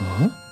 嗯、啊。